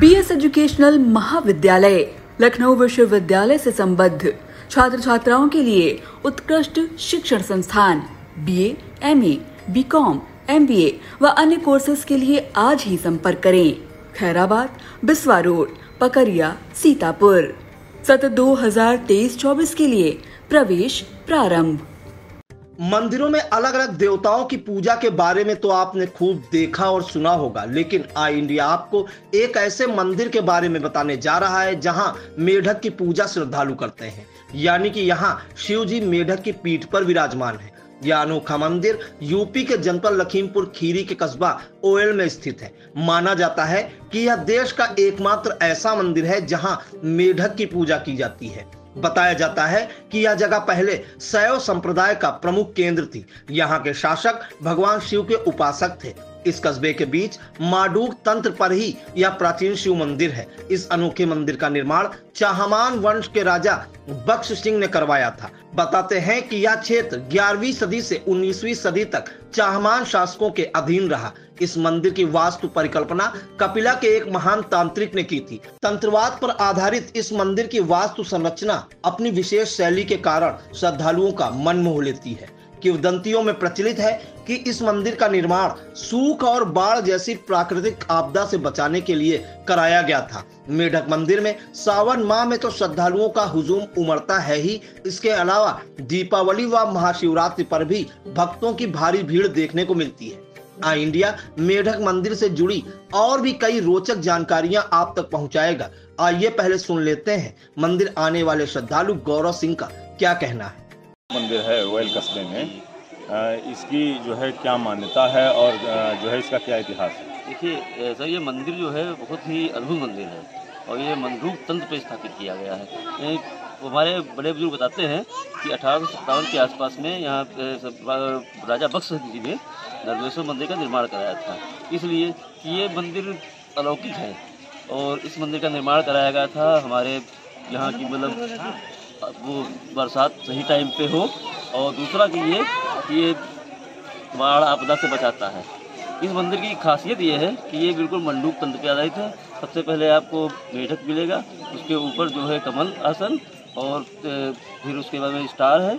BS educational महाविद्यालय लखनऊ विश्वविद्यालय से संबद्ध छात्र छात्राओं के लिए उत्कृष्ट शिक्षण संस्थान बीए, एमए, बीकॉम, एमबीए व अन्य कोर्सेज के लिए आज ही संपर्क करें। खैराबाद बिस्वा रोड पकरिया सीतापुर। सत्र दो हज़ार तेईस चौबीस के लिए प्रवेश प्रारंभ। मंदिरों में अलग अलग देवताओं की पूजा के बारे में तो आपने खूब देखा और सुना होगा, लेकिन आई इंडिया आपको एक ऐसे मंदिर के बारे में बताने जा रहा है जहाँ मेढक की पूजा श्रद्धालु करते हैं। यानी कि यहाँ शिव जी मेढक की पीठ पर विराजमान है। यह अनोखा मंदिर यूपी के जनपद लखीमपुर खीरी के कस्बा ओयल में स्थित है। माना जाता है कि यह देश का एकमात्र ऐसा मंदिर है जहाँ मेढक की पूजा की जाती है। बताया जाता है कि यह जगह पहले शैव संप्रदाय का प्रमुख केंद्र थी। यहाँ के शासक भगवान शिव के उपासक थे। इस कस्बे के बीच माडूक तंत्र पर ही यह प्राचीन शिव मंदिर है। इस अनोखे मंदिर का निर्माण चाहमान वंश के राजा बख्श सिंह ने करवाया था। बताते हैं कि यह क्षेत्र 11वीं सदी से 19वीं सदी तक चाहमान शासकों के अधीन रहा। इस मंदिर की वास्तु परिकल्पना कपिला के एक महान तांत्रिक ने की थी। तंत्रवाद पर आधारित इस मंदिर की वास्तु संरचना अपनी विशेष शैली के कारण श्रद्धालुओं का मन मोह लेती है। किवदंतियों में प्रचलित है कि इस मंदिर का निर्माण सूख और बाढ़ जैसी प्राकृतिक आपदा से बचाने के लिए कराया गया था। मेढक मंदिर में सावन माह में तो श्रद्धालुओं का हुजूम उमड़ता है ही। इसके अलावा दीपावली व महाशिवरात्रि पर भी भक्तों की भारी भीड़ देखने को मिलती है। आ इंडिया मेढक मंदिर से जुड़ी और भी कई रोचक जानकारियाँ आप तक पहुंचाएगा। आइए पहले सुन लेते हैं मंदिर आने वाले श्रद्धालु गौरव सिंह का क्या कहना है। मंदिर है वेल कस्बे में। इसकी जो है क्या मान्यता है और जो है इसका क्या इतिहास है? देखिए सर, ये मंदिर जो है बहुत ही अद्भुत मंदिर है और ये मंदरूप तंत्र पर स्थापित किया गया है। हमारे बड़े बुज़ुर्ग बताते हैं कि अठारह सौ सत्तावन के आसपास में यहाँ राजा बख्श जी ने नर्वेश्वर मंदिर का निर्माण कराया था। इसलिए कि ये मंदिर अलौकिक है और इस मंदिर का निर्माण कराया गया था हमारे यहाँ की मतलब वो बरसात सही टाइम पे हो और दूसरा कि ये ये बाढ़ आपदा से बचाता है। इस मंदिर की खासियत ये है कि ये बिल्कुल मंडूक तंत्र पे आधारित है। सबसे पहले आपको बैठक मिलेगा, उसके ऊपर जो है कमल आसन और फिर उसके बाद में स्टार है,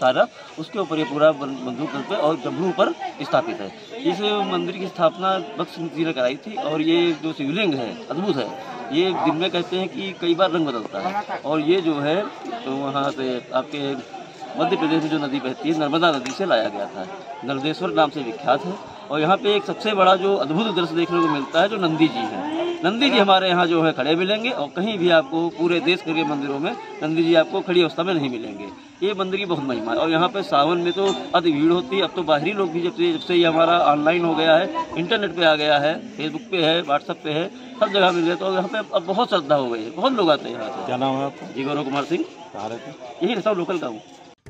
तारा, उसके ऊपर ये पूरा बंदूक पे और जबरू पर स्थापित है। इस मंदिर की स्थापना बख्श जी ने कराई थी और ये जो शिवलिंग है, अद्भुत है। ये दिन में कहते हैं कि कई बार रंग बदलता है। और ये जो है तो वहाँ से आपके मध्य प्रदेश में जो नदी बहती है नर्मदा नदी से लाया गया था। नर्देश्वर नाम से विख्यात है। और यहाँ पे एक सबसे बड़ा जो अद्भुत दृश्य देखने को मिलता है जो नंदी जी है। नंदी जी हमारे यहाँ जो है खड़े मिलेंगे और कहीं भी आपको पूरे देश के मंदिरों में नंदी जी आपको खड़ी अवस्था में नहीं मिलेंगे। ये मंदिर की बहुत महिमा है। और यहाँ पे सावन में तो अति भीड़ होती है। अब तो बाहरी लोग भी जब से जब से ये हमारा ऑनलाइन हो गया है इंटरनेट पे आ गया है फेसबुक पे है व्हाट्सअप पे है सब जगह मिल गया। तो यहाँ पे अब बहुत श्रद्धा हो गई है। बहुत लोग आते हैं यहाँ से। क्या नाम है आपका? जी गौरव कुमार सिंह। यही सब लोकल का हूँ।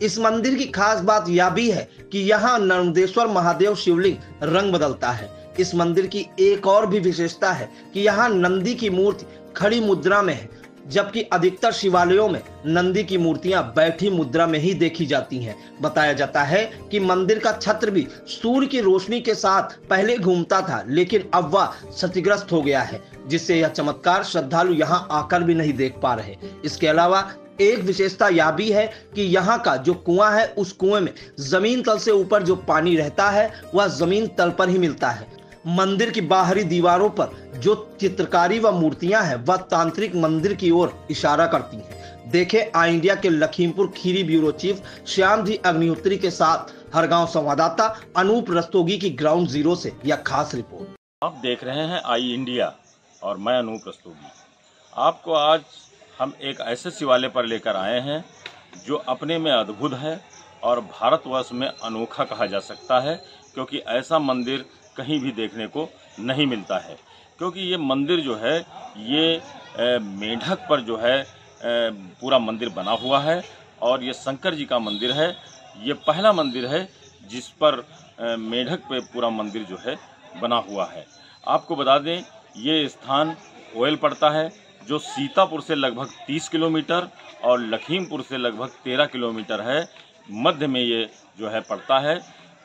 इस मंदिर की खास बात यह भी है कि यहाँ नर्मदेश्वर महादेव शिवलिंग रंग बदलता है। इस मंदिर की एक और भी विशेषता है कि यहाँ नंदी की मूर्ति खड़ी मुद्रा में है, जबकि अधिकतर शिवालयों में नंदी की मूर्तियाँ बैठी मुद्रा में ही देखी जाती हैं। बताया जाता है कि मंदिर का छत्र भी सूर्य की रोशनी के साथ पहले घूमता था, लेकिन अब वह क्षतिग्रस्त हो गया है, जिससे यह चमत्कार श्रद्धालु यहाँ आकर भी नहीं देख पा रहे। इसके अलावा एक विशेषता यह भी है कि यहाँ का जो कुआँ है, उस कुएँ में ज़मीन तल से ऊपर जो पानी रहता है, वह ज़मीन तल पर ही मिलता है। मंदिर की बाहरी दीवारों पर जो चित्रकारी व मूर्तियाँ हैं, वह तांत्रिक मंदिर की ओर इशारा करती हैं। देखे आई इंडिया के लखीमपुर खीरी ब्यूरो चीफ श्याम जी अग्निहोत्री के साथ हर गाँव संवाददाता अनूप रस्तोगी की ग्राउंड ज़ीरो से यह खास रिपोर्ट। आप देख रहे हैं आई इंडिया और मैं अनूप रस्तोगी। आपको आज हम एक ऐसे शिवालय पर लेकर आए हैं, जो अपने में अद्भुत है और भारतवर्ष में अनोखा कहा जा सकता है, क्योंकि ऐसा मंदिर कहीं भी देखने को नहीं मिलता है। क्योंकि ये मंदिर जो है, ये मेढक पर जो है पूरा मंदिर बना हुआ है और ये शंकर जी का मंदिर है। ये पहला मंदिर है, जिस पर मेढक पे पूरा मंदिर जो है, बना हुआ है। आपको बता दें, ये स्थान ओयल पड़ता है जो सीतापुर से लगभग 30 किलोमीटर और लखीमपुर से लगभग 13 किलोमीटर है, मध्य में ये जो है पड़ता है।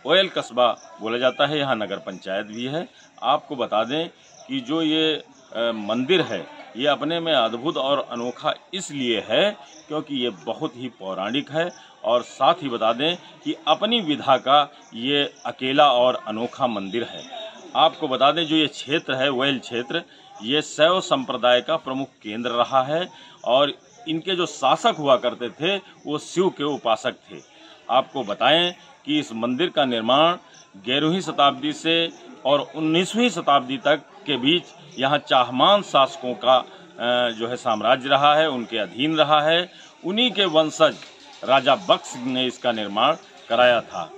ओयल कस्बा बोला जाता है, यहाँ नगर पंचायत भी है। आपको बता दें कि जो ये मंदिर है, ये अपने में अद्भुत और अनोखा इसलिए है क्योंकि ये बहुत ही पौराणिक है और साथ ही बता दें कि अपनी विधा का ये अकेला और अनोखा मंदिर है। आपको बता दें जो ये क्षेत्र है वैल क्षेत्र ये शैव संप्रदाय का प्रमुख केंद्र रहा है और इनके जो शासक हुआ करते थे, वो शिव के उपासक थे। आपको बताएँ कि इस मंदिर का निर्माण ग्यारहवीं शताब्दी से और 19वीं शताब्दी तक के बीच यहाँ चाहमान शासकों का जो है साम्राज्य रहा है, उनके अधीन रहा है। उन्हीं के वंशज राजा बक्स ने इसका निर्माण कराया था।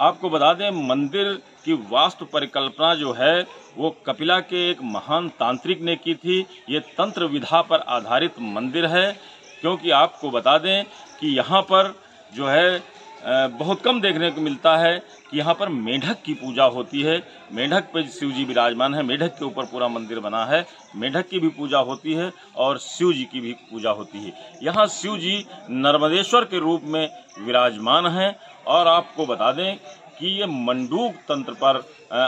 आपको बता दें, मंदिर की वास्तु परिकल्पना जो है वो कपिला के एक महान तांत्रिक ने की थी। ये तंत्र विधा पर आधारित मंदिर है। क्योंकि आपको बता दें कि यहाँ पर जो है बहुत कम देखने को मिलता है कि यहाँ पर मेढक की पूजा होती है। मेढक पे शिव जी विराजमान है। मेढक के ऊपर पूरा मंदिर बना है। मेढक की भी पूजा होती है और शिव जी की भी पूजा होती है। यहाँ शिव जी नर्मदेश्वर के रूप में विराजमान हैं और आपको बता दें कि ये मंडूक तंत्र पर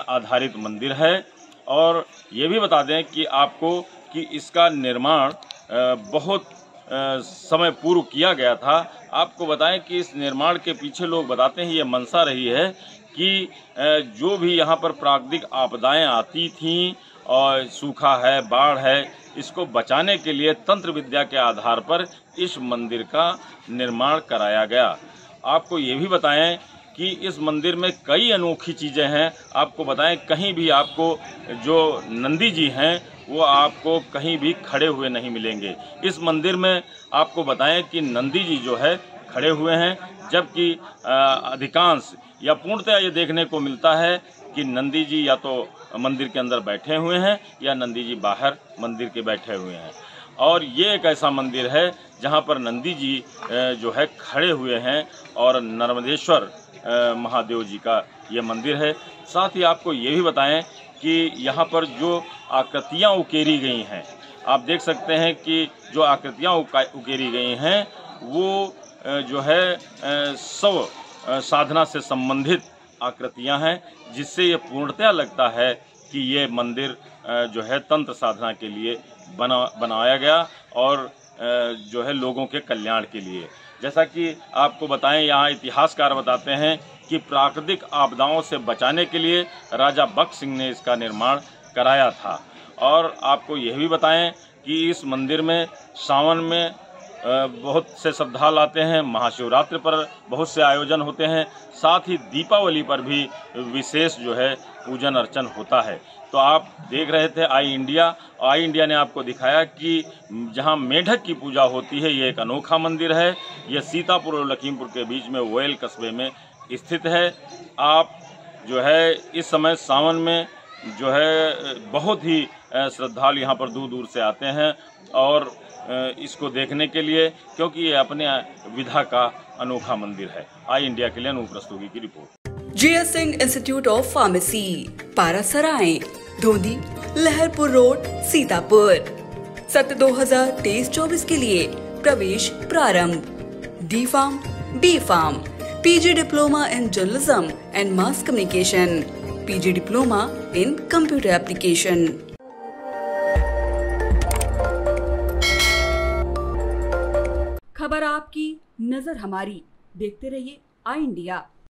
आधारित मंदिर है। और ये भी बता दें कि आपको कि इसका निर्माण बहुत समय पूर्व किया गया था। आपको बताएँ कि इस निर्माण के पीछे लोग बताते हैं, ये मनसा रही है कि जो भी यहाँ पर प्राकृतिक आपदाएँ आती थीं और सूखा है, बाढ़ है, इसको बचाने के लिए तंत्र विद्या के आधार पर इस मंदिर का निर्माण कराया गया। आपको ये भी बताएँ कि इस मंदिर में कई अनोखी चीज़ें हैं। आपको बताएँ, कहीं भी आपको जो नंदी जी हैं, वो आपको कहीं भी खड़े हुए नहीं मिलेंगे। इस मंदिर में आपको बताएँ कि नंदी जी जो है, खड़े हुए हैं, जबकि अधिकांश या पूर्णतः ये देखने को मिलता है कि नंदी जी या तो मंदिर के अंदर बैठे हुए हैं, या नंदी जी बाहर मंदिर के बैठे हुए हैं। और ये एक ऐसा मंदिर है, जहाँ पर नंदी जी जो है, खड़े हुए हैं, और नर्मदेश्वर महादेव जी का ये मंदिर है। साथ ही आपको ये भी बताएँ कि यहाँ पर जो आकृतियाँ उकेरी गई हैं, आप देख सकते हैं कि जो आकृतियाँ उकेरी गई हैं, वो जो है सब साधना से संबंधित आकृतियाँ हैं, जिससे ये पूर्णतया लगता है कि ये मंदिर जो है, तंत्र साधना के लिए बना, बनाया गया और जो है लोगों के कल्याण के लिए। जैसा कि आपको बताएँ, यहाँ इतिहासकार बताते हैं कि प्राकृतिक आपदाओं से बचाने के लिए राजा बख्श सिंह ने इसका निर्माण कराया था। और आपको यह भी बताएँ कि इस मंदिर में सावन में बहुत से श्रद्धालु आते हैं, महाशिवरात्रि पर बहुत से आयोजन होते हैं, साथ ही दीपावली पर भी विशेष जो है पूजन अर्चन होता है। तो आप देख रहे थे आई इंडिया। आई इंडिया ने आपको दिखाया कि जहाँ मेढक की पूजा होती है, ये एक अनोखा मंदिर है। ये सीतापुर और लखीमपुर के बीच में वोयल कस्बे में स्थित है। आप जो है, इस समय सावन में जो है, बहुत ही श्रद्धालु यहाँ पर दूर दूर से आते हैं और इसको देखने के लिए, क्योंकि ये अपने विधा का अनोखा मंदिर है। आई इंडिया के लिए अनूप की report. GS Singh institute of pharmacy, Parasrai. Dhoni, Laharpur road, Sitapur. सत्र 2023-24 के लिए प्रवेश प्रारंभ। D pharm B pharm PG diploma in journalism and mass communication PG diploma in computer application खबर आपकी, नज़र हमारी। देखते रहिए आई इंडिया।